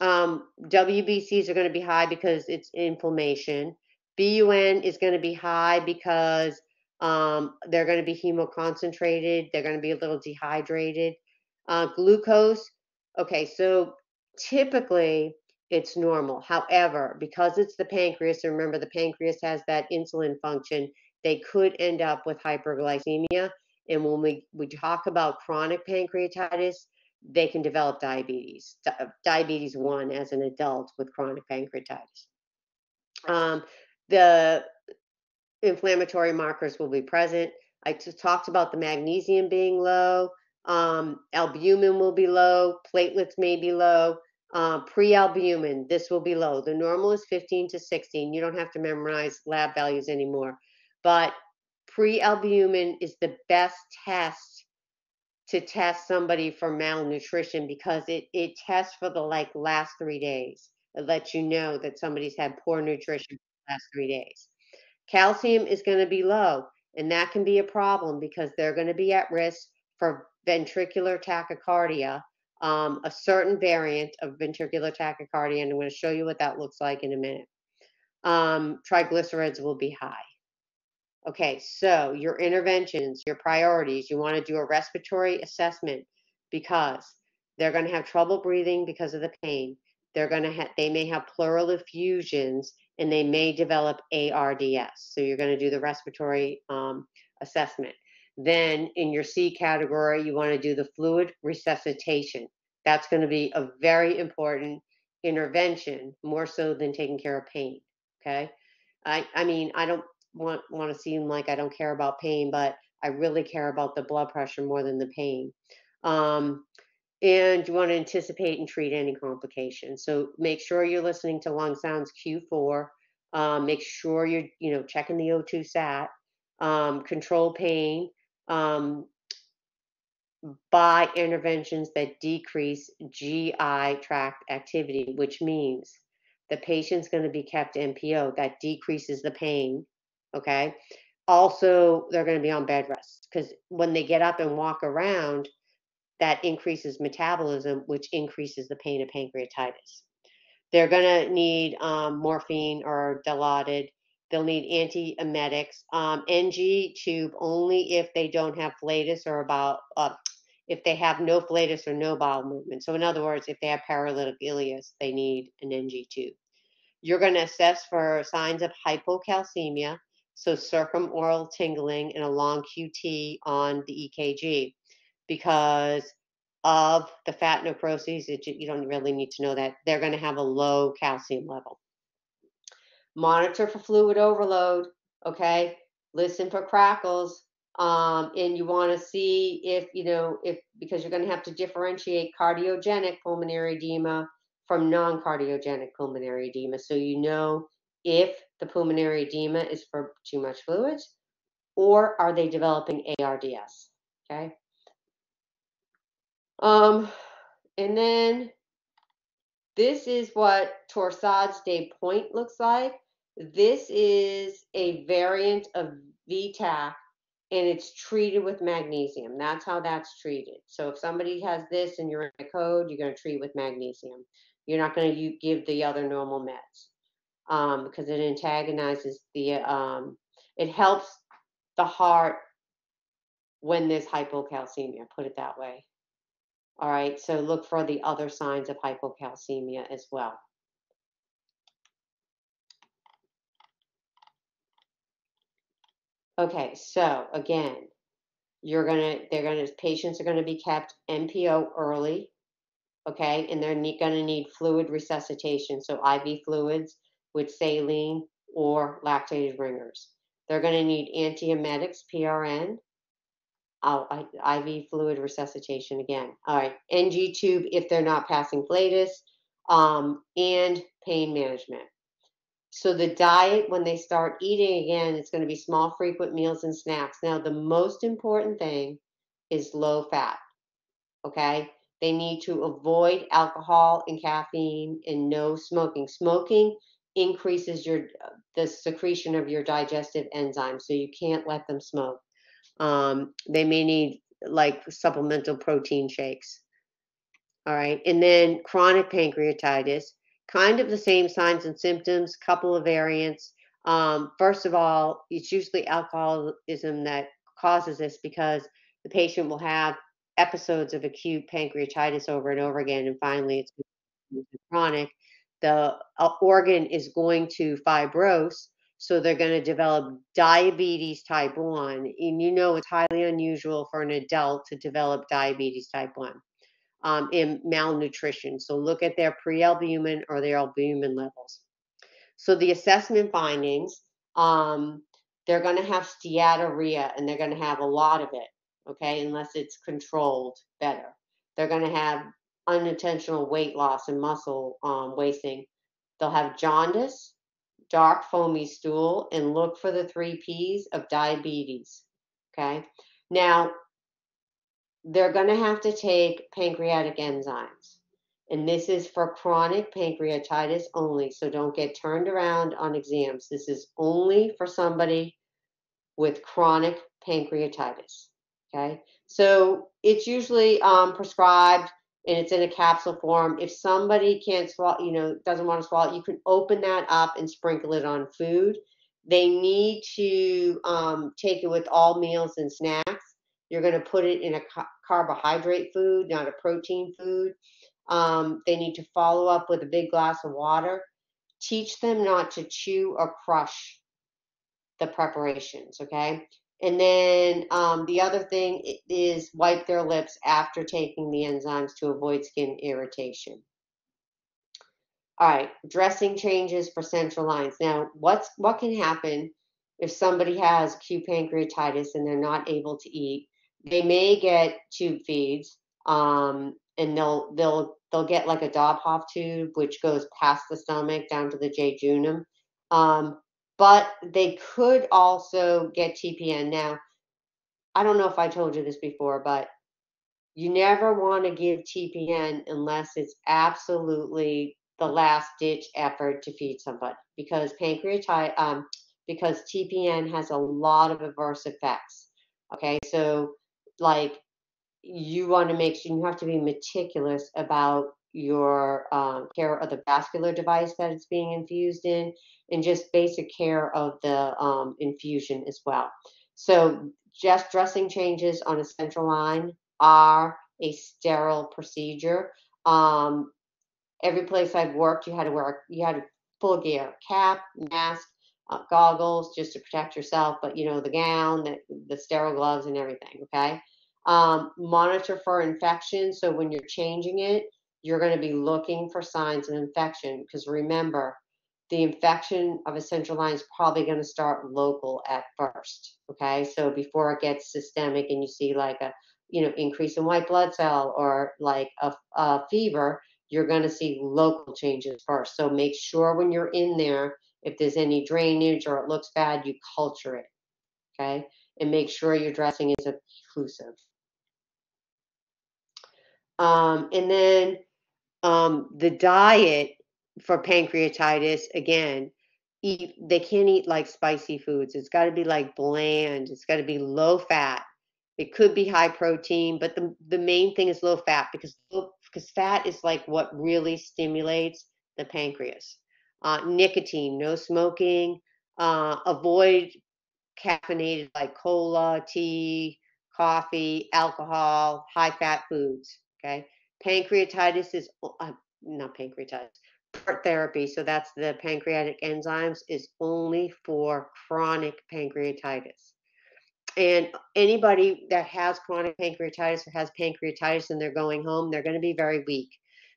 Um, WBCs are going to be high because it's inflammation. BUN is going to be high because um, they're going to be hemoconcentrated. They're going to be a little dehydrated. Uh, glucose, okay, so typically it's normal. However, because it's the pancreas, and remember the pancreas has that insulin function, they could end up with hyperglycemia. And when we, we talk about chronic pancreatitis, they can develop diabetes, diabetes 1 as an adult with chronic pancreatitis. Um, the inflammatory markers will be present. I talked about the magnesium being low. Um, albumin will be low, platelets may be low. Uh, pre-albumin, this will be low. The normal is 15 to 16. You don't have to memorize lab values anymore. But pre-albumin is the best test to test somebody for malnutrition because it, it tests for the like last three days. It lets you know that somebody's had poor nutrition for the last three days. Calcium is going to be low, and that can be a problem because they're going to be at risk for ventricular tachycardia, um, a certain variant of ventricular tachycardia, and I'm going to show you what that looks like in a minute. Um, triglycerides will be high. Okay, so your interventions, your priorities, you want to do a respiratory assessment because they're going to have trouble breathing because of the pain. They're going to have, they may have pleural effusions and they may develop ARDS. So you're going to do the respiratory um, assessment. Then in your C category, you want to do the fluid resuscitation. That's going to be a very important intervention, more so than taking care of pain. Okay. I, I mean, I don't want, want to seem like I don't care about pain, but I really care about the blood pressure more than the pain. Um, and you want to anticipate and treat any complications. So make sure you're listening to Lung Sounds Q4. Um, make sure you're, you know, checking the O2 sat. Um, control pain um, by interventions that decrease GI tract activity, which means the patient's going to be kept NPO. That decreases the pain. Okay. Also, they're going to be on bed rest because when they get up and walk around, that increases metabolism, which increases the pain of pancreatitis. They're going to need um, morphine or Dilaudid They'll need antiemetics. Um, NG tube only if they don't have flatus or about uh, if they have no flatus or no bowel movement. So in other words, if they have paralytic ileus, they need an NG tube. You're going to assess for signs of hypocalcemia, so circumoral tingling and a long QT on the EKG, because of the fat necrosis. It, you don't really need to know that they're going to have a low calcium level monitor for fluid overload, okay? Listen for crackles. Um, and you want to see if, you know, if because you're going to have to differentiate cardiogenic pulmonary edema from non cardiogenic pulmonary edema. So you know if the pulmonary edema is for too much fluid or are they developing ARDS, okay? Um, and then this is what Torsades de pointes looks like. This is a variant of V-tach and it's treated with magnesium. That's how that's treated. So if somebody has this and you're in a code, you're going to treat with magnesium. You're not going to give the other normal meds um, because it antagonizes the, um, it helps the heart when there's hypocalcemia, put it that way. All right, so look for the other signs of hypocalcemia as well. Okay, so again, you're gonna, they're gonna, patients are gonna be kept NPO early, okay, and they're gonna need fluid resuscitation, so IV fluids with saline or lactated ringers. They're gonna need antiemetics, PRN, oh, IV fluid resuscitation again. All right, NG tube if they're not passing flatus, um, and pain management. So the diet, when they start eating again, it's going to be small, frequent meals and snacks. Now, the most important thing is low fat. Okay. They need to avoid alcohol and caffeine and no smoking. Smoking increases your the secretion of your digestive enzymes, so you can't let them smoke. Um, they may need like supplemental protein shakes. All right. And then chronic pancreatitis kind of the same signs and symptoms, couple of variants. Um, first of all, it's usually alcoholism that causes this because the patient will have episodes of acute pancreatitis over and over again, and finally it's chronic. The uh, organ is going to fibrose, so they're going to develop diabetes type 1. And you know it's highly unusual for an adult to develop diabetes type 1 um, in malnutrition. So look at their prealbumin or their albumin levels. So the assessment findings, um, they're going to have steatorrhea and they're going to have a lot of it, okay, unless it's controlled better. They're going to have unintentional weight loss and muscle um, wasting. They'll have jaundice, dark foamy stool, and look for the three P's of diabetes, okay? Now, they're going to have to take pancreatic enzymes. And this is for chronic pancreatitis only. So don't get turned around on exams. This is only for somebody with chronic pancreatitis. Okay. So it's usually um, prescribed and it's in a capsule form. If somebody can't swallow, you know, doesn't want to swallow, you can open that up and sprinkle it on food. They need to um, take it with all meals and snacks. You're going to put it in a carbohydrate food, not a protein food. Um, they need to follow up with a big glass of water. Teach them not to chew or crush the preparations, okay? And then um, the other thing is wipe their lips after taking the enzymes to avoid skin irritation. All right, dressing changes for central lines. Now, what's what can happen if somebody has acute pancreatitis and they're not able to eat? They may get tube feeds, um, and they'll they'll they'll get like a Dobhoff tube, which goes past the stomach down to the jejunum. Um, but they could also get TPN. Now, I don't know if I told you this before, but you never want to give TPN unless it's absolutely the last ditch effort to feed somebody because pancreatitis, um, because TPN has a lot of adverse effects. Okay, so like you want to make sure you have to be meticulous about your um, care of the vascular device that it's being infused in and just basic care of the um, infusion as well. So just dressing changes on a central line are a sterile procedure. Um, every place I've worked, you had to wear you had full gear, cap, mask, uh, goggles just to protect yourself, but you know, the gown, the, the sterile gloves and everything, okay? Um, monitor for infection. So when you're changing it, you're going to be looking for signs of infection because remember, the infection of a central line is probably going to start local at first. Okay, so before it gets systemic and you see like a you know increase in white blood cell or like a, a fever, you're going to see local changes first. So make sure when you're in there if there's any drainage or it looks bad, you culture it, okay? And make sure your dressing is occlusive. Um, and then um, the diet for pancreatitis, again, eat, they can't eat like spicy foods. It's got to be like bland. It's got to be low fat. It could be high protein, but the, the main thing is low fat because because fat is like what really stimulates the pancreas. Uh, nicotine, no smoking, uh, avoid caffeinated like cola, tea, coffee, alcohol, high fat foods. Okay. Pancreatitis is uh, not pancreatitis, heart therapy. So that's the pancreatic enzymes is only for chronic pancreatitis. And anybody that has chronic pancreatitis or has pancreatitis and they're going home, they're going to be very weak.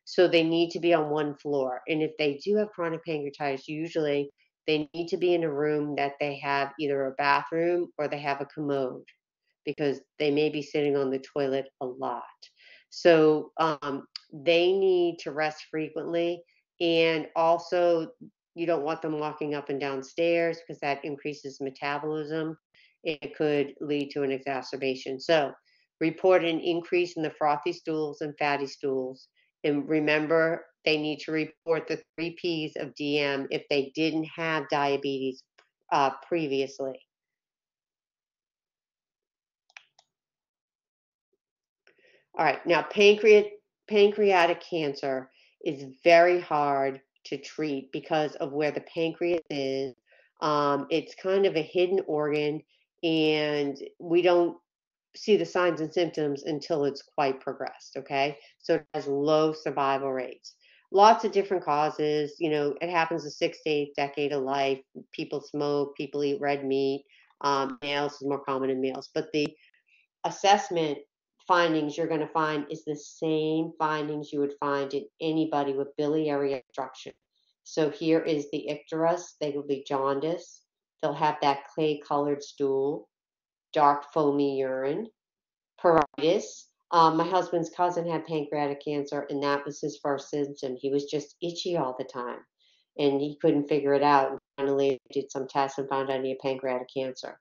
So they need to be on one floor. And if they do have chronic pancreatitis, usually they need to be in a room that they have either a bathroom or they have a commode because they may be sitting on the toilet a lot. So um, they need to rest frequently. And also, you don't want them walking up and down stairs because that increases metabolism. It could lead to an exacerbation. So, report an increase in the frothy stools and fatty stools. And remember, they need to report the three P's of DM if they didn't have diabetes uh, previously. All right, now pancreatic, pancreatic cancer is very hard to treat because of where the pancreas is. Um, it's kind of a hidden organ, and we don't see the signs and symptoms until it's quite progressed. Okay, so it has low survival rates. Lots of different causes. You know, it happens the sixth eighth decade of life. People smoke, people eat red meat. Um, males is more common in males, but the assessment findings you're going to find is the same findings you would find in anybody with biliary obstruction. So here is the icterus. They will be jaundice. They'll have that clay colored stool, dark foamy urine, pruritus. Um, my husband's cousin had pancreatic cancer, and that was his first symptom. He was just itchy all the time, and he couldn't figure it out. And finally, did some tests and found out he had pancreatic cancer.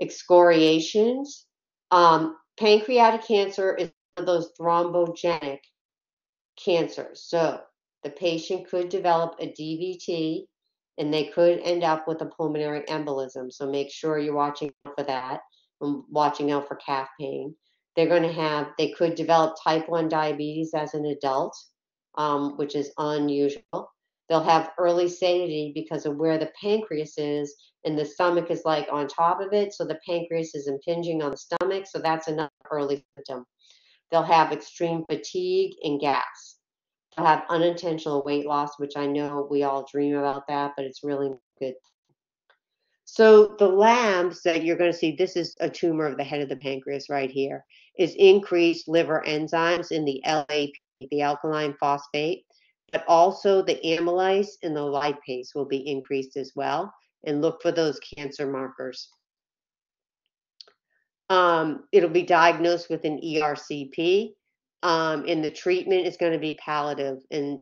Excoriations. Um, pancreatic cancer is one of those thrombogenic cancers. So the patient could develop a DVT and they could end up with a pulmonary embolism. So make sure you're watching out for that and watching out for calf pain. They're going to have, they could develop type 1 diabetes as an adult, um, which is unusual. They'll have early satiety because of where the pancreas is, and the stomach is like on top of it. So the pancreas is impinging on the stomach. So that's another early symptom. They'll have extreme fatigue and gas. Have unintentional weight loss, which I know we all dream about that, but it's really good. So the labs that you're going to see, this is a tumor of the head of the pancreas right here, is increased liver enzymes in the LAP, the alkaline phosphate but also the amylase and the lipase will be increased as well. And look for those cancer markers. Um, it'll be diagnosed with an ERCP, um, and the treatment is going to be palliative, and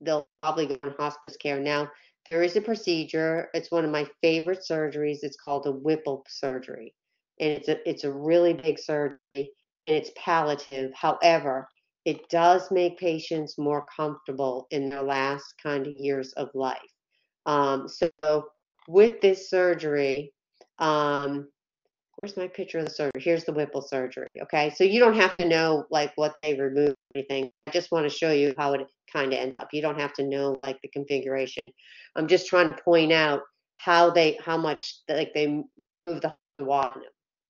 they'll probably go on hospice care. Now, there is a procedure. It's one of my favorite surgeries. It's called a Whipple surgery, and it's a it's a really big surgery, and it's palliative. However, it does make patients more comfortable in their last kind of years of life. Um, so with this surgery, um, where's my picture of the surgery? Here's the Whipple surgery. Okay, so you don't have to know like what they removed anything. I just want to show you how it kind of ends up. You don't have to know like the configuration. I'm just trying to point out how they, how much like they move the water.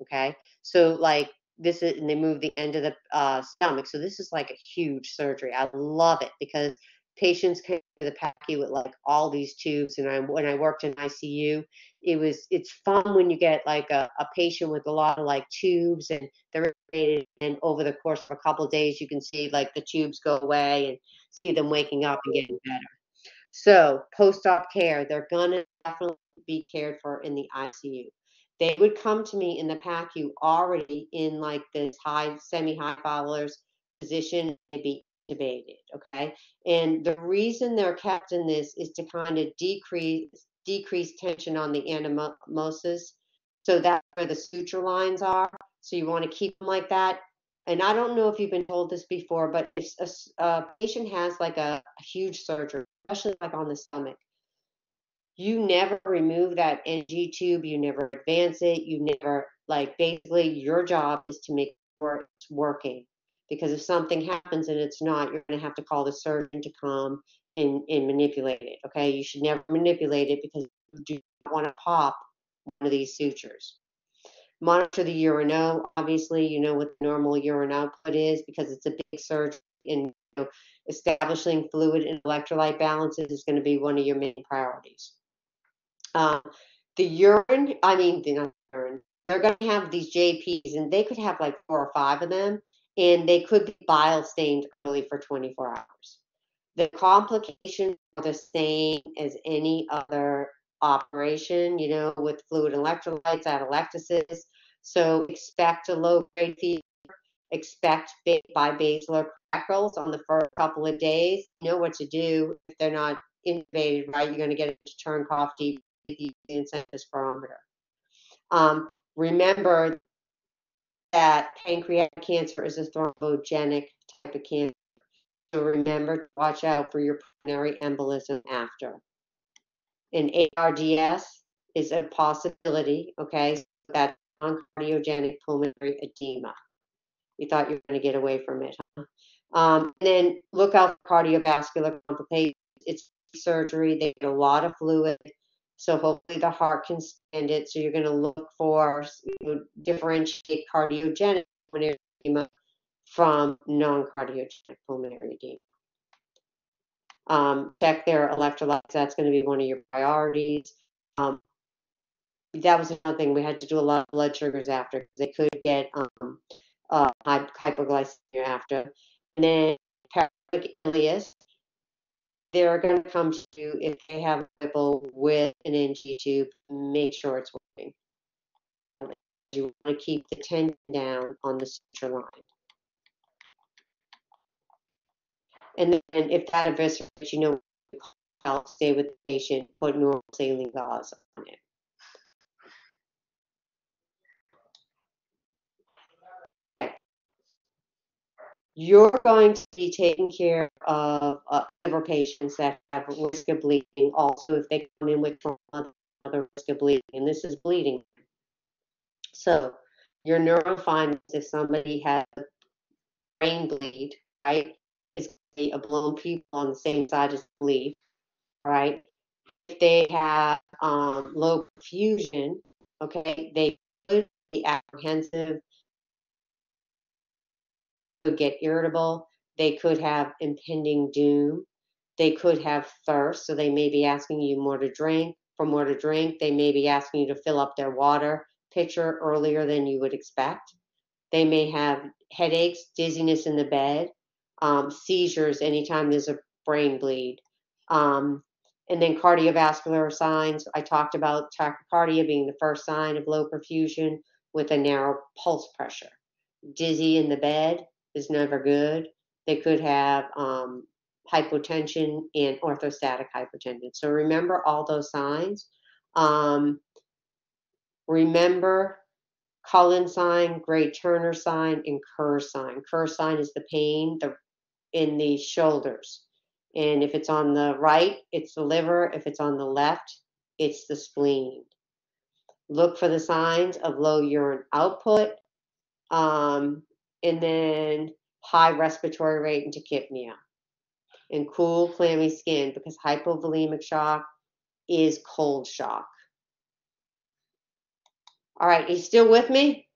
Okay, so like this is and they move the end of the uh, stomach. So this is like a huge surgery. I love it because patients came to the PACU with like all these tubes. And I when I worked in ICU, it was it's fun when you get like a, a patient with a lot of like tubes and they're and over the course of a couple of days you can see like the tubes go away and see them waking up and getting better. So post-op care, they're gonna definitely be cared for in the ICU they would come to me in the PACU already in like this high, semi-high Fowler's position and be intubated. Okay, and the reason they're kept in this is to kind of decrease decrease tension on the anastomosis, so that's where the suture lines are. So you want to keep them like that and I don't know if you've been told this before, but if a, a patient has like a, a huge surgery, especially like on the stomach, you never remove that NG tube, you never advance it, you never like basically your job is to make sure it's working. Because if something happens and it's not, you're going to have to call the surgeon to come and, and manipulate it. Okay, you should never manipulate it because you do not want to pop one of these sutures. Monitor the urino. Obviously, you know what the normal urine output is because it's a big surge and you know, establishing fluid and electrolyte balances is going to be one of your main priorities. Um, the urine, I mean, the urine, they're going to have these JPs and they could have like four or five of them and they could be bile stained early for 24 hours. The complications are the same as any other operation, you know, with fluid electrolytes, atelectasis. So expect a low grade fever, expect bibasilar crackles on the first couple of days. You know what to do if they're not intubated, right? You're going to get a turn cough deep the incentive spirometer. Um, remember that pancreatic cancer is a thrombogenic type of cancer. So remember to watch out for your pulmonary embolism after. And ARDS is a possibility, okay? So that's non-cardiogenic pulmonary edema. You thought you were going to get away from it, huh? Um, and then look out for cardiovascular complications. It's surgery. They get a lot of fluid. So hopefully the heart can stand it. So you're going to look for you know, differentiate cardiogenic pulmonary edema from non-cardiogenic pulmonary edema. Um, check their electrolytes. That's going to be one of your priorities. Um, that was another thing. We had to do a lot of blood sugars after they could get um, uh, hypoglycemia after. And then paralytic ileus, they're going to come to you if they have a Whipple with an NG tube, make sure it's working. You want to keep the tension down on the suture line. And then if that eviscerates, you know, I'll stay with the patient, put normal saline gauze on it. You're going to be taking care of uh, patients that have risk of bleeding. Also, if they come in with other risk of bleeding, and this is bleeding. So, your neurofinds, if somebody has brain bleed, right, is a blown pupil on the same side as bleed, right? If they have um, low perfusion, okay, they could be apprehensive could get irritable. They could have impending doom. They could have thirst, so they may be asking you more to drink. For more to drink, they may be asking you to fill up their water pitcher earlier than you would expect. They may have headaches, dizziness in the bed, um, seizures anytime there's a brain bleed. Um, and then cardiovascular signs. I talked about tachycardia being the first sign of low perfusion with a narrow pulse pressure. Dizzy in the bed, is never good. They could have um, hypotension and orthostatic hypotension. So remember all those signs. Um, remember Cullen sign, Grey Turner sign, and Kehr sign. Kehr sign is the pain the, in the shoulders. And if it's on the right, it's the liver. If it's on the left, it's the spleen. Look for the signs of low urine output. Um, and then high respiratory rate and tachypnea, and cool, clammy skin because hypovolemic shock is cold shock. All right, you still with me?